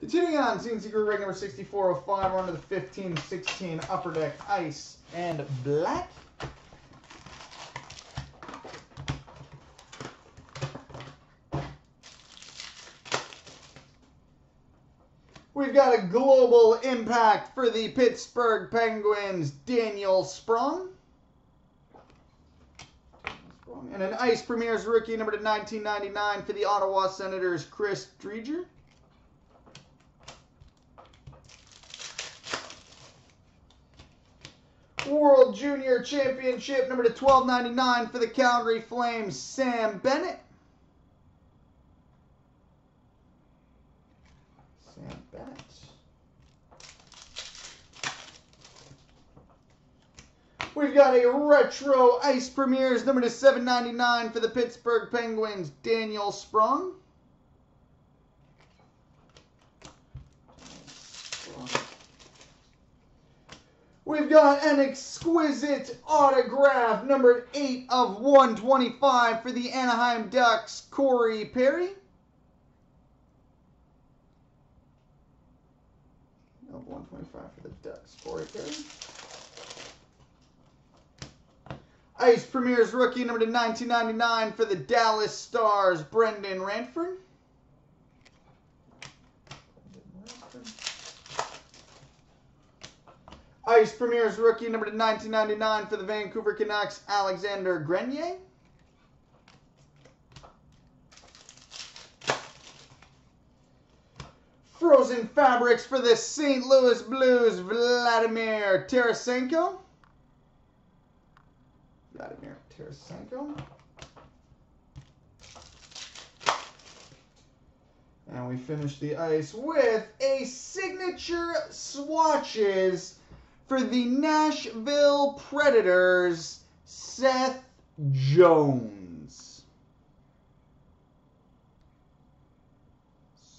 Continuing on, CNC Group Break number 6405, we're to the 1516 Upper Deck Ice and Black. We've got a global impact for the Pittsburgh Penguins, Daniel Sprong. And an Ice Premieres rookie number to 1999 for the Ottawa Senators, Chris Driedger. World Junior Championship number to 1299 for the Calgary Flames, Sam Bennett. Sam Bennett. We've got a retro Ice Premieres number to 799 for the Pittsburgh Penguins, Daniel Sprong. We've got an exquisite autograph, numbered 8 of 125 for the Anaheim Ducks, Corey Perry. Of 125 for the Ducks, Corey Perry. Ice Premieres rookie number to 1999 for the Dallas Stars, Brendan Ranford. Ice Premieres rookie number to 1999 for the Vancouver Canucks, Alexander Grenier. Frozen Fabrics for the St. Louis Blues, Vladimir Tarasenko. Vladimir Tarasenko. And we finish the ice with a signature swatches for the Nashville Predators, Seth Jones.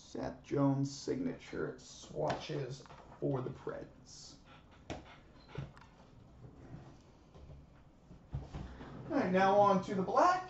Seth Jones signature swatches for the Preds. All right, now on to the black.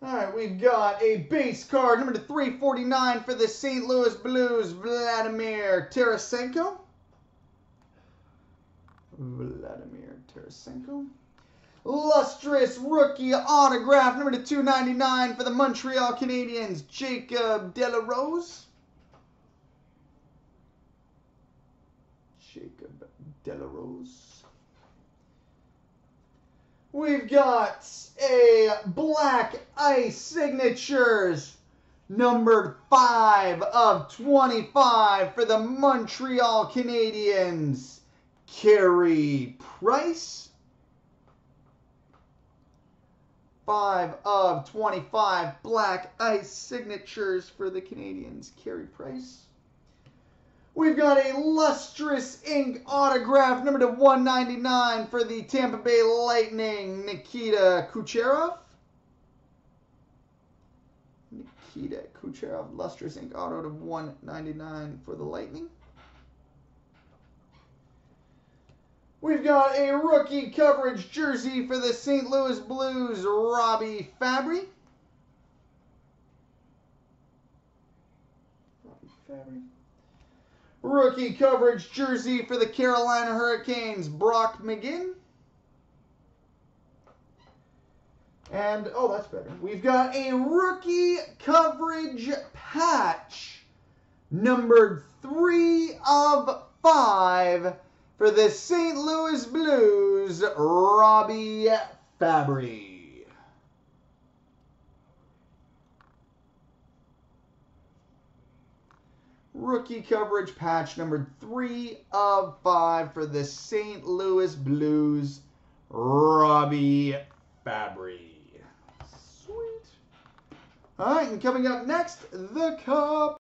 All right, we've got a base card, number to 349 for the St. Louis Blues, Vladimir Tarasenko. Vladimir Tarasenko. Lustrous rookie autograph, number to 299 for the Montreal Canadiens, Jacob de la Rose. Jacob de la Rose. We've got a black ice signatures numbered 5 of 25 for the Montreal Canadiens. Carey Price. 5 of 25 black ice signatures for the Canadiens. Carey Price. We've got a lustrous ink autograph, number to 199 for the Tampa Bay Lightning, Nikita Kucherov. Nikita Kucherov, lustrous ink auto to 199 for the Lightning. We've got a rookie coverage jersey for the St. Louis Blues, Robby Fabbri. Robby Fabbri. Rookie coverage jersey for the Carolina Hurricanes, Brock McGinn. And, oh, that's better. We've got a rookie coverage patch, numbered 3 of 5 for the St. Louis Blues, Robby Fabbri. Rookie coverage patch number three of five for the St. Louis Blues, Robby Fabbri. Sweet. All right, and coming up next, the Cup.